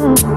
Mm-hmm.